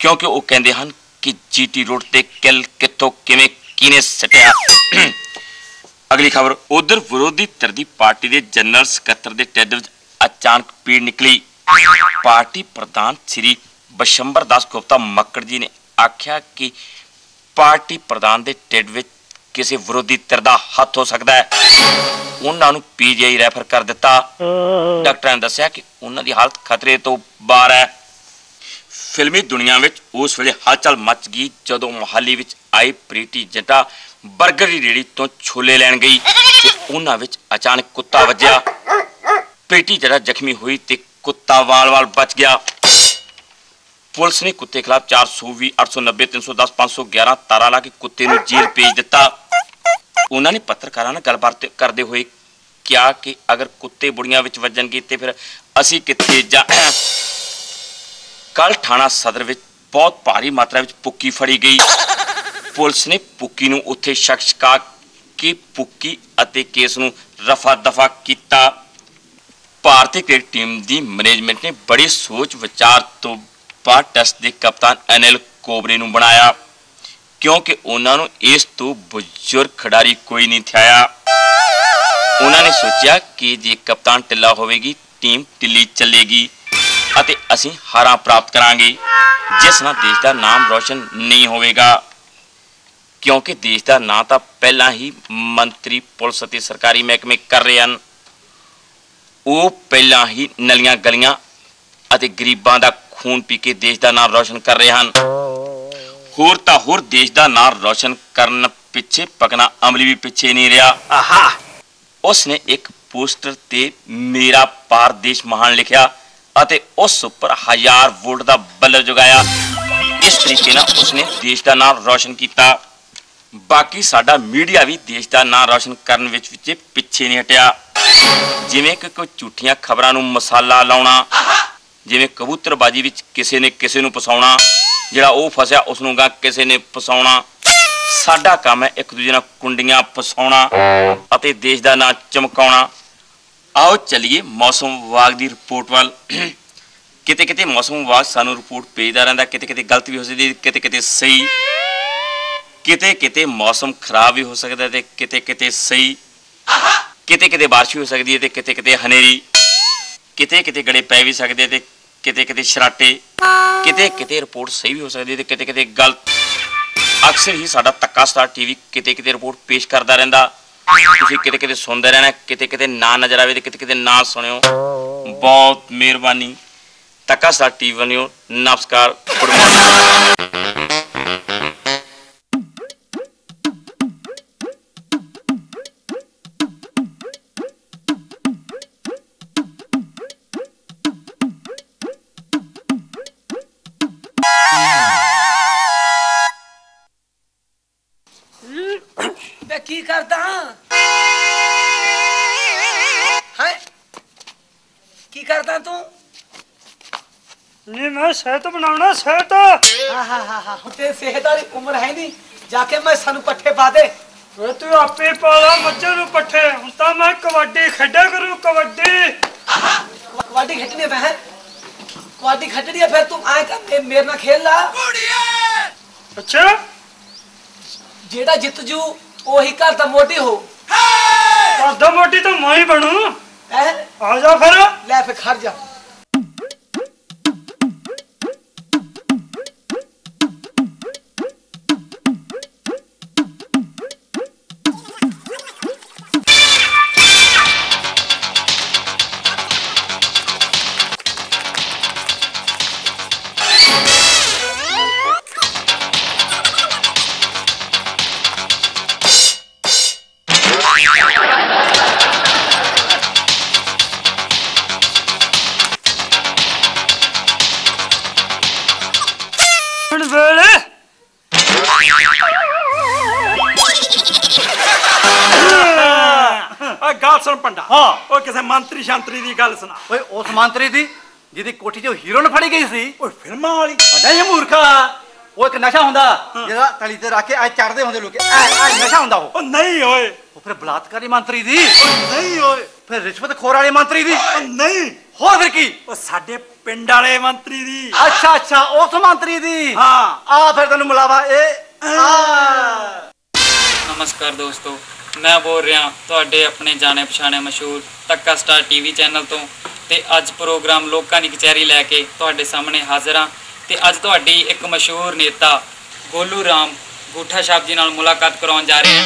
ਕਿਉਂਕਿ ਉਹ ਕਹਿੰਦੇ ਹਨ ਕਿ ਜੀਟੀ ਰੋਡ ਤੇ ਕਿਲ ਕਿੱਥੋਂ ਕਿਵੇਂ ਕਿਨੇ ਸਟਿਆ। ਅਗਲੀ ਖਬਰ, ਉਧਰ ਵਿਰੋਧੀ ਧਿਰ ਦੀ ਪਾਰਟੀ ਦੇ ਜਨਰਲ ਸਕੱਤਰ ਦੇ ਢਿੱਡ ਵਿੱਚ ਅਚਾਨਕ ਪੀੜ ਨਿਕਲੀ। ਪਾਰਟੀ ਪ੍ਰਧਾਨ ਸ੍ਰੀ ਬਸ਼ੰਬਰ ਦਾਸ ਗੁਪਤਾ ਮੱਕੜ ਜੀ ਨੇ ਆਖਿਆ ਕਿ ਪਾਰਟੀ ਪ੍ਰਧਾਨ ਦੇ ਢਿੱਡ ਵਿੱਚ ਕਿਸੇ ਵਿਰੋਧੀ ਧਿਰ ਦਾ ਹੱਥ ਹੋ ਸਕਦਾ ਹੈ। ਉਹਨਾਂ ਨੂੰ ਪੀਜੀਆਈ ਰੈਫਰ ਕਰ ਦਿੱਤਾ। ਡਾਕਟਰਾਂ ਨੇ ਦੱਸਿਆ ਕਿ ਉਹਨਾਂ ਦੀ ਹਾਲਤ ਖਤਰੇ ਤੋਂ ਬਾਹਰ ਹੈ। ਫਿਲਮੀ ਦੁਨੀਆ ਵਿੱਚ ਉਸ ਵੇਲੇ ਹਲਚਲ ਮਚ ਗਈ ਜਦੋਂ ਮੁਹਾਲੀ ਵਿੱਚ ਆਈ ਪ੍ਰੀਤੀ ਜੱਟਾ 버ਗਰ ਦੀ ਰੇੜੀ ਤੋਂ ਛੋਲੇ ਲੈਣ ਗਈ ਤੇ ਉਹਨਾਂ ਵਿੱਚ ਅਚਾਨਕ ਕੁੱਤਾ ਵੱਜਿਆ। ਪ੍ਰੀਤੀ ਜੱਟਾ ਜ਼ਖਮੀ ਹੋਈ ਤੇ ਕੁੱਤਾ ਵਾਲ-ਵਾਲ ਬਚ ਗਿਆ। ਪੁਲਿਸ ਨੇ ਕੁੱਤੇ ਖਿਲਾਫ 420 890 310 511 ਤਾਰਾ ਲਾ ਕੇ ਕੁੱਤੇ ਨੂੰ ਜੇਲ੍ਹ ਭੇਜ ਦਿੱਤਾ। ਉਹਨਾਂ ਨੇ ਪੱਤਰਕਾਰਾਂ ਨਾਲ ਗੱਲਬਾਤ ਕਰਦੇ ਹੋਏ ਕਿਹਾ ਕਿ ਅਗਰ ਕੁੱਤੇ ਬੁੜੀਆਂ ਵਿੱਚ ਵੱਜਣਗੇ ਤੇ ਫਿਰ ਅਸੀਂ ਕਿੱਥੇ ਜਾ ਕੱਲ ਥਾਣਾ ਸਦਰ ਵਿੱਚ ਬਹੁਤ ਭਾਰੀ ਮਾਤਰਾ ਵਿੱਚ ਪੁੱਕੀ ਫੜੀ ਗਈ। ਪੁਲਿਸ ਨੇ ਪੁੱਕੀ ਨੂੰ ਉੱਥੇ ਸ਼ਖਸ ਕਾ ਕਿ ਪੁੱਕੀ ਅਤੇ ਕੇਸ ਨੂੰ ਰਫਾ ਦਫਾ ਕੀਤਾ। ਭਾਰਤੀ ਕ੍ਰਿਕਟ ਟੀਮ ਦੀ ਮੈਨੇਜਮੈਂਟ ਨੇ ਬੜੀ ਸੋਚ ਵਿਚਾਰ ਤੋਂ ਬਾਅਦ ਟੈਸਟ ਦੇ ਕਪਤਾਨ ਅਨਿਲ ਕੋਬਰੇ ਨੂੰ ਬਣਾਇਆ, ਕਿਉਂਕਿ ਉਹਨਾਂ ਨੂੰ ਇਸ ਤੋਂ ਬਜ਼ੁਰਗ ਖਿਡਾਰੀ ਕੋਈ ਨਹੀਂ ਥਿਆਇਆ। ਉਹਨਾਂ ਨੇ ਸੋਚਿਆ ਕਿ ਜੇ ਕਪਤਾਨ ਟਿੱਲਾ ਹੋਵੇਗੀ, ਟੀਮ ਟਿੱਲੀ ਚੱਲੇਗੀ ਅਤੇ ਅਸੀਂ ਹਾਰਾਂ ਪ੍ਰਾਪਤ ਕਰਾਂਗੇ, ਜਿਸ ਨਾਲ ਦੇਸ਼ ਦਾ ਨਾਮ ਰੋਸ਼ਨ ਨਹੀਂ ਹੋਵੇਗਾ। ਕਿਉਂਕਿ ਦੇਸ਼ ਦਾ ਨਾਂ ਤਾਂ ਪਹਿਲਾਂ ਹੀ ਮੰਤਰੀ ਪੁਲਿਸ ਅਤੇ ਸਰਕਾਰੀ ਮਹਿਕਮੇ ਕਰ ਰਹੇ ਹਨ। ਉਹ ਪਹਿਲਾਂ ਹੀ ਨਲੀਆਂ ਗਲੀਆਂ ਅਤੇ ਗਰੀਬਾਂ ਦਾ ਖੂਨ ਪੀ ਕੇ ਦੇਸ਼ ਦਾ ਨਾਮ ਰੋਸ਼ਨ ਕਰ ਰਹੇ ਹਨ। ਹੋਰ ਤਾਂ ਹੋਰ ਦੇਸ਼ ਦਾ ਨਾਮ ਰੋਸ਼ਨ ਕਰਨ ਪਿੱਛੇ ਪਕਣਾ ਅਮਲੀ ਵੀ ਪਿੱਛੇ ਨਹੀਂ ਰਿਹਾ। ਆਹਾ! ਉਸ ਨੇ ਇੱਕ ਪੋਸਟਰ ਤੇ ਮੇਰਾ ਭਾਰਤ ਮਹਾਨ ਲਿਖਿਆ ਅਤੇ ਉਸ ਉੱਪਰ ਹਜ਼ਾਰ ਵੋਟ ਦਾ ਬਲਬ ਜਗਾਇਆ। ਇਸ ਤਰੀਕੇ ਨਾਲ ਉਸਨੇ ਦੇਸ਼ ਦਾ ਨਾਮ ਰੋਸ਼ਨ ਕੀਤਾ। ਬਾਕੀ ਸਾਡਾ ਮੀਡੀਆ ਵੀ ਦੇਸ਼ ਦਾ ਨਾਂ ਰੌਸ਼ਨ ਕਰਨ ਵਿੱਚ ਵਿੱਚ ਪਿੱਛੇ ਨਹੀਂ ਹਟਿਆ। ਜਿਵੇਂ ਕਿ ਕੋਈ ਝੂਠੀਆਂ ਖਬਰਾਂ ਨੂੰ ਮਸਾਲਾ ਲਾਉਣਾ, ਜਿਵੇਂ ਕਬੂਤਰਬਾਜੀ ਵਿੱਚ ਕਿਸੇ ਨੇ ਕਿਸੇ ਨੂੰ ਫਸਾਉਣਾ, ਜਿਹੜਾ ਉਹ ਫਸਿਆ ਉਸ ਨੂੰ ਗਾ ਕਿਸੇ ਨੇ ਫਸਾਉਣਾ। ਸਾਡਾ ਕੰਮ ਹੈ ਇੱਕ ਦੂਜੇ ਨਾਲ ਕੁੰਡੀਆਂ ਫਸਾਉਣਾ ਅਤੇ ਦੇਸ਼ ਦਾ ਨਾਂ ਚਮਕਾਉਣਾ। ਆਓ ਚੱਲੀਏ ਮੌਸਮ ਵਿਭਾਗ ਦੀ ਰਿਪੋਰਟ ਵੱਲ। ਕਿਤੇ ਕਿਤੇ ਮੌਸਮ ਵਿਭਾਗ ਸਾਨੂੰ ਰਿਪੋਰਟ ਭੇਜਦਾ ਰਹਿੰਦਾ ਕਿਤੇ ਕਿਤੇ ਗਲਤ ਵੀ ਹੋ ਸਕਦੀ ਕਿਤੇ ਕਿਤੇ ਸਹੀ। ਕਿਤੇ ਕਿਤੇ ਮੌਸਮ ਖਰਾਬ ਵੀ ਹੋ ਸਕਦਾ ਹੈ ਤੇ ਕਿਤੇ ਕਿਤੇ ਸਹੀ ਕਿਤੇ ਕਿਤੇ ਬਾਰਿਸ਼ ਵੀ ਹੋ ਸਕਦੀ ਹੈ ਤੇ ਕਿਤੇ ਕਿਤੇ ਹਨੇਰੀ ਕਿਤੇ ਕਿਤੇ ਗੜੇ ਪੈ ਵੀ ਸਕਦੇ ਆ ਤੇ ਕਿਤੇ ਕਿਤੇ ਸ਼ਰਾਟੇ ਕਿਤੇ ਕਿਤੇ ਰਿਪੋਰਟ ਸਹੀ ਵੀ ਹੋ ਸਕਦੀ ਹੈ ਤੇ ਕਿਤੇ ਕਿਤੇ ਗਲਤ ਅਕਸਰ ਹੀ ਸਾਡਾ ਤੱਕਾ ਸਟਾਰ ਟੀਵੀ ਕਿਤੇ ਕਿਤੇ ਰਿਪੋਰਟ ਪੇਸ਼ ਕਰਦਾ ਰਹਿੰਦਾ ਤੁਸੀਂ ਕਿਤੇ ਕਿਤੇ ਸੁਣਦੇ ਰਹਿਣਾ ਕਿਤੇ ਕਿਤੇ ਨਾ ਨਜ਼ਰ ਆਵੇ ਤੇ ਕਿਤੇ ਕਿਤੇ ਨਾ ਸੁਣਿਓ ਬਹੁਤ ਮਿਹਰਬਾਨੀ ਤੱਕਾ ਸਟਾਰ ਟੀਵੀ ਬਣਿਓ ਨਮਸਕਾਰ ਗੁੱਡ ਮਾਰਨਿੰਗ ਹਾਂ ਹਾਂ ਹਾਂ ਹੁਣ ਤੇ ਸਿਹਤ ਵਾਲੀ ਉਮਰ ਹੈ ਨਹੀਂ। ਜਾ ਕੇ ਮੈਂ ਸਾਨੂੰ ਪੱਠੇ ਪਾ ਦੇ। ਵੇ ਤੂੰ ਆਪੇ ਪਾਲਾ ਮੱਝਾਂ ਨੂੰ ਪੱਠੇ। ਹੁਣ ਤਾਂ ਮੈਂ ਕਬੱਡੀ ਖੇਡਿਆ ਕਰੂ ਕਬੱਡੀ। ਕਬੱਡੀ ਖੇਡਣੀ ਹੈ ਹੈ ਕਬੱਡੀ ਖੇਡਣੀ ਹੈ ਫਿਰ ਤੂੰ ਆਏ ਕਰ ਮੇਰੇ ਨਾਲ ਖੇਲ ਲਾ। ਅੱਛਾ। ਜਿਹੜਾ ਜਿੱਤ ਜੂ ਉਹੀ ਘਰ ਦਾ ਮੋਢੀ ਹੋ। ਕਰਦਾ ਮੋਟੀ ਤਾਂ ਮੈਂ ਹੀ ਬਣੂ। ਹੈ? ਆ ਜਾ ਫਿਰ। ਲੈ ਫਿਰ ਖੜ ਜਾ। ਹਾਂ। ਓਏ ਕਿਸੇ ਮੰਤਰੀ ਸ਼ੰਤਰੀ ਦੀ ਗੱਲ ਸੁਣਾ। ਓਏ ਉਸ ਮੰਤਰੀ ਦੀ ਜਿਹਦੀ ਕੋਠੀ 'ਚੋਂ ਹੀਰੋਇਨ ਫੜੀ ਗਈ ਸੀ। ਓਏ ਫਿਲਮਾਂ ਵਾਲੀ। ਇਹ ਮੂਰਖਾ ਉਹ ਇੱਕ ਨਸ਼ਾ ਹੁੰਦਾ ਜਿਹੜਾ ਤਲੀ ਤੇ ਰੱਖ ਕੇ ਐ ਚੜਦੇ ਹੁੰਦੇ ਲੋਕ। ਐ ਐ ਨਸ਼ਾ ਹੁੰਦਾ ਉਹ। ਉਹ ਨਹੀਂ ਓਏ। ਉਹ ਫਿਰ ਬਲਾਤਕਾਰੀ ਮੰਤਰੀ ਦੀ। ਨਹੀਂ ਓਏ। ਫਿਰ ਰਿਸ਼ਵਤ ਖੋਰ ਵਾਲੇ ਮੰਤਰੀ ਦੀ। ਉਹ ਨਹੀਂ। ਹੋਰ ਫਿਰ ਕੀ? ਉਹ ਸਾਡੇ ਪਿੰਡ ਵਾਲੇ ਮੰਤਰੀ ਦੀ। ਅੱਛਾ ਅੱਛਾ ਉਸ ਮੰਤਰੀ ਦੀ। ਹਾਂ। ਆ ਫਿਰ ਤੈਨੂੰ ਮਿਲਾਵਾ ਇਹ। ਆ। ਨਮਸਕਾਰ ਦੋਸਤੋ। ਮੈਂ ਬੋਲ ਰਿਹਾ ਤੁਹਾਡੇ ਆਪਣੇ ਜਾਣੇ ਪਛਾਣੇ ਮਸ਼ਹੂਰ ਤੱਕਾ ਸਟਾਰ ਟੀਵੀ ਚੈਨਲ ਤੋਂ ਤੇ ਅੱਜ ਪ੍ਰੋਗਰਾਮ ਲੋਕਾਂ ਦੀ ਕਚਹਿਰੀ ਲੈ ਕੇ ਤੁਹਾਡੇ ਸਾਹਮਣੇ ਹਾਜ਼ਰ ਹਾਂ ਤੇ ਅੱਜ ਤੁਹਾਡੀ ਇੱਕ ਮਸ਼ਹੂਰ ਨੇਤਾ ਗੋਲੂ ਰਾਮ ਗੂਠਾ ਸਾਹਿਬ ਜੀ ਨਾਲ ਮੁਲਾਕਾਤ ਕਰਾਉਣ ਜਾ ਰਹੇ ਹਾਂ,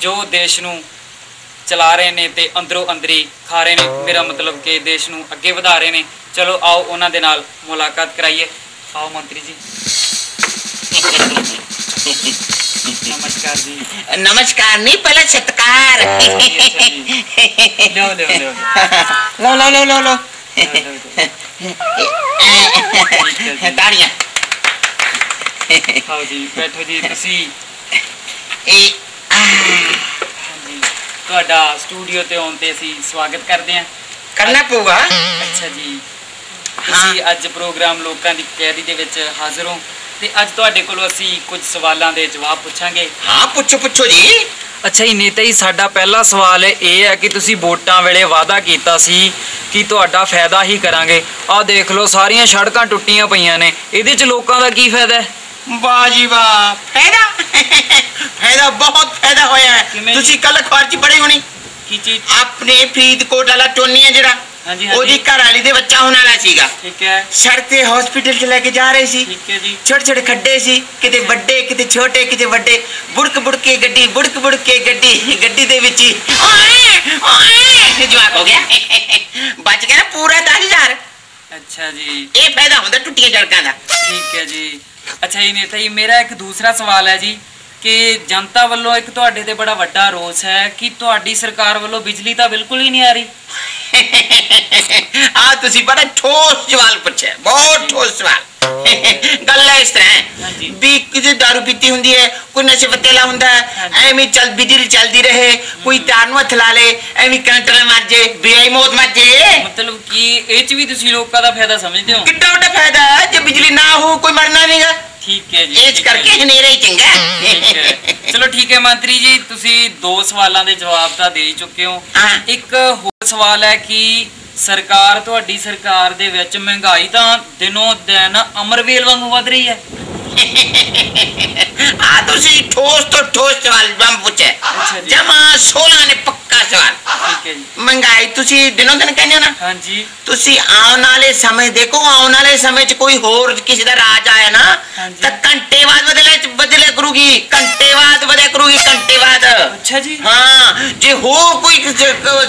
ਜੋ ਦੇਸ਼ ਨੂੰ ਚਲਾ ਰਹੇ ਨੇ ਤੇ ਅੰਦਰੋਂ ਅੰਦਰੀ ਖਾ ਰਹੇ ਨੇ। ਮੇਰਾ ਮਤਲਬ ਕਿ ਦੇਸ਼ ਨੂੰ ਅੱਗੇ ਵਧਾ ਰਹੇ ਨੇ। ਚਲੋ, ਆਓ ਉਹਨਾਂ ਦੇ ਨਾਲ ਮੁਲਾਕਾਤ ਕਰਾਈਏ। ਆਓ ਮੰਤਰੀ ਜੀ। ਨਮਸਕਾਰ ਨਹੀਂ ਪਹਿਲਾਂ ਸਤਕਾਰ ਲਓ ਲਓ ਲਓ ਲਓ ਲਓ ਤਾੜੀਆਂ ਆਓ ਜੀ ਬੈਠੋ ਜੀ ਤੁਸੀਂ ਇਹ ਤੁਹਾਡਾ ਸਟੂਡੀਓ ਤੇ ਆਉਣ ਤੇ ਅਸੀਂ ਸਵਾਗਤ ਕਰਦੇ ਹਾਂ ਕਰਨਾ ਪਊਗਾ ਅੱਛਾ ਜੀ ਤੁਸੀਂ ਅੱਜ ਪ੍ਰੋਗਰਾਮ ਲੋਕਾਂ ਦੀ ਕੈਦੀ ਦੇ ਵਿੱਚ ਹਾਜ਼ਰ ਹੋ ਤੇ ਅੱਜ ਤੁਹਾਡੇ ਕੋਲੋਂ ਅਸੀਂ ਕੁਝ ਸਵਾਲਾਂ ਦੇ ਜਵਾਬ ਪੁੱਛਾਂਗੇ। ਹਾਂ ਪੁੱਛੋ ਪੁੱਛੋ ਜੀ। ਅੱਛਾ ਜੀ ਨੇਤਾ ਜੀ ਸਾਡਾ ਪਹਿਲਾ ਸਵਾਲ ਇਹ ਹੈ ਕਿ ਤੁਸੀਂ ਵੋਟਾਂ ਵੇਲੇ ਵਾਅਦਾ ਕੀਤਾ ਸੀ ਕਿ ਤੁਹਾਡਾ ਫਾਇਦਾ ਹੀ ਕਰਾਂਗੇ। ਆਹ ਦੇਖ ਲਓ ਸਾਰੀਆਂ ਸੜਕਾਂ ਟੁੱਟੀਆਂ ਪਈਆਂ ਨੇ। ਇਹਦੇ 'ਚ ਲੋਕਾਂ ਦਾ ਕੀ ਫਾਇਦਾ ਹੈ? ਵਾਹ ਜੀ ਵਾਹ। ਫਾਇਦਾ? <laughs> ਫਾਇਦਾ ਬਹੁਤ ਫਾਇਦਾ ਹੋਇਆ ਹੈ। ਤੁਸੀਂ ਕੱਲ ਅਖਬਾਰ 'ਚ ਹੋਣੀ। ਕੀ ਚੀਜ਼? ਆਪਣੇ ਫਰੀਦਕੋਟ ਵਾਲਾ ਟੋਨੀ ਜਿਹੜਾ। ਹਾਂਜੀ ਉਹਦੀ ਘਰ ਵਾਲੀ ਦੇ ਬੱਚਾ ਹੋਣ ਵਾਲਾ ਸੀਗਾ। ਠੀਕ ਹੈ। ਸੜਕ ਤੇ ਹਸਪੀਟਲ 'ਚ ਲੈ ਕੇ ਜਾ ਰਹੇ ਸੀ। ਠੀਕ ਹੈ ਜੀ। ਛੋਟੇ ਛੋਟੇ ਖੱਡੇ ਸੀ ਕਿਤੇ ਵੱਡੇ ਕਿਤੇ ਛੋਟੇ ਕਿਤੇ ਵੱਡੇ। ਬੁੜਕ ਬੁੜਕ ਕੇ ਗੱਡੀ ਬੁੜਕ ਬੁੜਕ ਕੇ ਗੱਡੀ ਗੱਡੀ ਦੇ ਵਿੱਚ ਹੀ ਓਏ ਓਏ ਜਵਾਕ ਹੋ ਗਿਆ। ਬਚ ਗਿਆ ਨਾ ਪੂਰਾ 10000 ਅੱਛਾ ਜੀ। ਇਹ ਫਾਇਦਾ ਹੁੰਦਾ ਟੁੱਟੀਆਂ ਸੜਕਾਂ ਦਾ। ਠੀਕ ਹੈ ਜੀ। ਅੱਛਾ ਜੀ ਨੇਤਾ ਜੀ ਮੇਰਾ ਇੱਕ ਦੂਸਰਾ ਸਵਾਲ ਹੈ ਜੀ। ਕਿ ਜਨਤਾ ਵੱਲੋਂ ਇੱਕ ਤੁਹਾਡੇ ਤੇ ਬੜਾ ਵੱਡਾ ਰੋਸ ਹੈ ਕਿ ਤੁਹਾਡੀ ਸਰਕਾਰ ਵੱਲੋਂ ਬਿਜਲੀ ਤਾਂ ਬਿਲਕੁਲ ਹੀ ਨਹੀਂ ਆ ਰਹੀ। <laughs> ਆ ਤੁਸੀਂ ਬੜਾ ਠੋਸ ਸਵਾਲ ਪੁੱਛਿਆ ਬਹੁਤ ਠੋਸ ਸਵਾਲ। ਗੱਲ ਇਸ ਤਰ੍ਹਾਂ ਵੀ ਕਿਤੇ ਦਾਰੂ ਪੀਤੀ ਹੁੰਦੀ ਹੈ ਕੋਈ ਨਸ਼ੇ ਪੱਤੇਲਾ ਹੁੰਦਾ ਹੈ ਐਵੇਂ ਚੱਲ ਬਿਜਲੀ ਚੱਲਦੀ ਰਹੇ ਕੋਈ ਤਾਰ ਨੂੰ ਹੱਥ ਲਾ ਲੇ ਐਵੇਂ ਕਰੰਟ ਨਾ ਮਰ ਜੇ ਬੇਈ ਮੌਤ ਮਰ ਜੇ। ਮਤਲਬ ਕਿ ਇਹ 'ਚ ਵੀ ਤੁਸੀਂ ਲੋਕਾਂ ਦਾ ਫਾਇਦਾ ਸਮਝਦੇ ਹੋ? ਕਿੱਡਾ ਵੱਡਾ ਫਾਇਦਾ ਹੈ ਜੇ ਬਿਜਲੀ ਨਾ ਹੋ ਕੋਈ ਮਰਨਾ ਨਹੀਂਗਾ ਠੀਕ ਹੈ ਜੀ ਇਸ ਕਰਕੇ। ਹਨੇਰਾ ਹੀ ਚੰਗਾ। ਚਲੋ ਠੀਕ ਹੈ ਮੰਤਰੀ ਜੀ ਤੁਸੀਂ ਦੋ ਸਵਾਲਾਂ ਦੇ ਜਵਾਬ ਤਾਂ ਦੇ ਚੁੱਕੇ ਹੋ। ਇੱਕ ਹੋਰ ਸਵਾਲ ਹੈ ਕਿ ਸਰਕਾਰ ਤੁਹਾਡੀ ਸਰਕਾਰ ਦੇ ਵਿੱਚ ਮਹਿੰਗਾਈ ਤਾਂ ਦਿਨੋਂ ਦਿਨ ਅਮਰਵੇਲ ਵਾਂਗੂ ਵਧ ਰਹੀ ਹੈ। ਆ ਤੁਸੀਂ ਠੋਸ ਤੋਂ ਠੋਸ ਸਵਾਲ ਬੰਮ ਪੁੱਛਿਆ ਜਮਾ 16 ਨੇ ਪੱਕਾ ਸਵਾਲ। ਠੀਕ ਹੈ ਜੀ। ਮਹਿੰਗਾਈ ਤੁਸੀਂ ਦਿਨੋਂ ਦਿਨ ਕਹਿੰਦੇ ਹੋ ਨਾ। ਹਾਂਜੀ। ਤੁਸੀਂ ਆਉਣ ਵਾਲੇ ਸਮੇਂ ਦੇਖੋ ਆਉਣ ਵਾਲੇ ਸਮੇਂ 'ਚ ਕੋਈ ਹੋਰ ਕਿਸੇ ਦਾ ਰਾਜ ਆਇਆ ਨਾ ਤਾਂ ਘੰਟੇ ਬਾਅਦ ਬਦਲੇ ਬਦਲੇ ਕਰੂਗੀ ਘੰਟੇ ਬਾਅਦ ਬਦਲੇ ਕਰੂਗੀ ਘੰਟੇ ਬਾਅਦ। ਅੱਛਾ ਜੀ। ਹਾਂ ਜੇ ਹੋਰ ਕੋਈ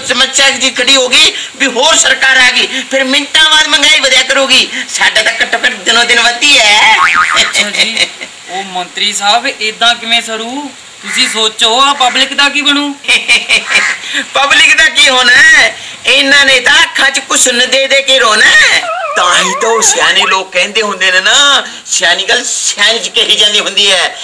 ਸਮੱਸਿਆ ਜੀ ਖੜੀ ਹੋਗੀ ਵੀ ਹੋਰ ਸਰਕਾਰ ਆ ਗਈ ਫਿਰ ਮਿੰਟਾਂ ਬਾਅਦ ਮਹਿੰਗਾਈ ਵਧਿਆ ਕਰੂਗੀ। ਸਾਡਾ ਤਾਂ ਘੱਟੋ ਘੱਟ ਦਿਨੋਂ ਦਿਨ ਵਧਦੀ ਹੈ। ਅੱਛਾ ਜੀ। ਉਹ ਮੰਤਰੀ ਸਾਹਿਬ ਇਦਾਂ ਕਿਵੇਂ ਸਰੂ? ਤੁਸੀਂ ਸੋਚੋ, ਆ ਪਬਲਿਕ ਦਾ ਕੀ ਬਣੂ? ਪਬਲਿਕ ਦਾ ਕੀ ਹੋਣਾ? ਇਹਨਾਂ ਨੇ ਤਾਂ ਅੱਖਾਂ 'ਚ ਕੁਸਨ ਦੇ ਦੇ ਕੇ ਰੋਣਾ। ਤਾਂ ਹੀ ਤਾਂ ਉਹ ਸਿਆਣੇ ਲੋਕ ਕਹਿੰਦੇ ਹੁੰਦੇ ਨੇ ਨਾ, ਸਿਆਣੀ ਗੱਲ ਸਿਆਣੀ 'ਚ ਕਹੀ ਜਾਂਦੀ ਹੁੰਦੀ ਹੈ।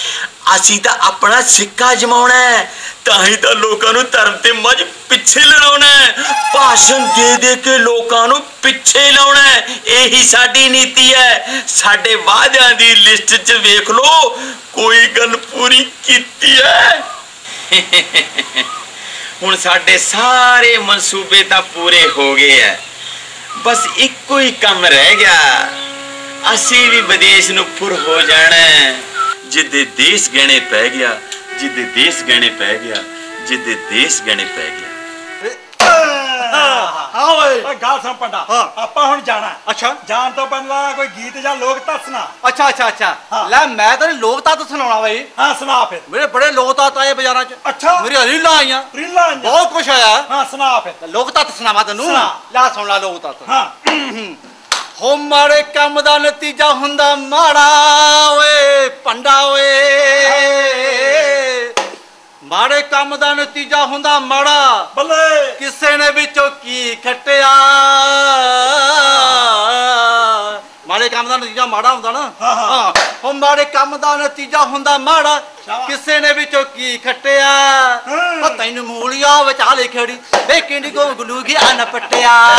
ਅਸੀਂ ਤਾਂ ਆਪਣਾ ਸਿੱਕਾ ਜਮਾਉਣਾ ਹੈ। ਤਾਂ ਹੀ ਤਾਂ ਲੋਕਾਂ ਨੂੰ ਧਰਮ ਤੇ ਮੱਝ ਪਿੱਛੇ ਲੜਾਉਣਾ ਹੈ। ਭਾਸ਼ਣ ਦੇ ਦੇ ਕੇ ਲੋਕਾਂ ਨੂੰ ਪਿੱਛੇ ਲਾਉਣਾ ਹੈ। ਇਹੀ ਸਾਡੀ ਨੀਤੀ ਹੈ। ਸਾਡੇ ਵਾਅਦਿਆਂ ਦੀ ਲਿਸਟ 'ਚ ਵੇਖ ਲਓ, ਕੋਈ ਗੱਲ ਪੂਰੀ ਕੀਤੀ ਹੈ। ਹੁਣ ਸਾਡੇ ਸਾਰੇ ਮਨਸੂਬੇ ਤਾਂ ਪੂਰੇ ਹੋ ਗਏ ਐ ਬਸ ਇੱਕੋ ਹੀ ਕੰਮ ਰਹਿ ਗਿਆ। ਅਸੀਂ ਵੀ ਵਿਦੇਸ਼ ਨੂੰ ਫੁਰ ਹੋ ਜਾਣਾ ਹੈ। ਜਿੱਦੇ ਦੇਸ਼ ਗਹਿਣੇ ਪੈ ਗਿਆ ਜਿੱਦੇ ਦੇਸ਼ ਗਹਿਣੇ ਪੈ ਗਿਆ ਜਿੱਦੇ ਦੇਸ਼ ਗਹਿਣੇ ਪੈ ਗਿਆ। ਹਾਂ। ਓਏ। ਓਏ ਗੱਲ ਸੁਣ ਪੰਡਾ। ਆਪਾਂ ਹੁਣ ਜਾਣਾ ਅੱਛਾ। ਜਾਣ ਤੋਂ ਪਹਿਲਾਂ ਕੋਈ ਗੀਤ ਜਾਂ ਲੋਕ ਦੱਸਣਾ ਅੱਛਾ ਅੱਛਾ ਅੱਛਾ। ਲੈ ਮੈਂ ਤੈਨੂੰ ਲੋਕ ਤੱਤ ਸੁਣਾਉਣਾ ਬਈ। ਹਾਂ ਸੁਣਾ ਫਿਰ। ਮੇਰੇ ਬੜੇ ਲੋਕ ਤੱਤ ਆਏ ਬਾਜ਼ਾਰਾਂ 'ਚ। ਅੱਛਾ। ਮੇਰੀ ਰੀਲਾਂ ਆਈਆਂ। ਰੀਲਾਂ ਆਈਆਂ। ਬਹੁਤ ਕੁਛ ਆਇਆ। ਹਾਂ ਸੁਣਾ ਫਿਰ। ਲੋਕ ਤੱਤ ਸੁਣਾਵਾ ਤੈਨੂੰ। ਸੁਣਾ। ਲੈ ਸੁਣ ਲੈ ਲੋਕ ਤੱਤ। ਹਾਂ। ਹੋ ਮਾੜੇ ਕੰਮ ਦਾ ਨਤੀਜਾ ਹੁੰਦਾ ਮਾੜਾ ਓਏ ਪੰਡਾ ਓਏ। ਮਾੜੇ ਕੰਮ ਦਾ ਨਤੀਜਾ ਹੁੰਦਾ ਮਾੜਾ। ਬੱਲੇ। ਕਿਸੇ ਨੇ ਵਿੱਚੋਂ ਕੀ ਖੱਟਿਆ? ਮਾੜੇ ਕੰਮ ਦਾ ਨਤੀਜਾ ਮਾੜਾ ਹੁੰਦਾ ਨਾ। ਹਾਂ ਉਹ ਮਾੜੇ ਕੰਮ ਦਾ ਨਤੀਜਾ ਹੁੰਦਾ ਮਾੜਾ। ਕਿਸੇ ਨੇ ਵਿੱਚੋਂ ਕੀ ਖੱਟਿਆ? ਉਹ ਤੈਨੂੰ ਮੂਲੀਆਂ ਵਿਚਾਲੇ ਖੜੀ। ਪਟਿਆ।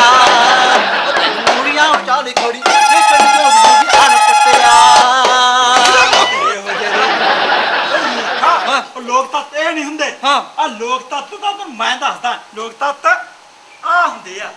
ਖੜੀ। ਵੇ ਕਿੰਡੀ ਕੋ ਗਲੂ ਗਿਆ ਨਾ ਪਟਿਆ। ਲੋਕ ਹਾਂ। ਆ ਲੋਕ ਤੱਤ ਤਾਂ ਮੈਂ ਦੱਸਦਾ। ਲੋਕ ਤੱਤ ਆ ਹੁੰਦੇ ਆ।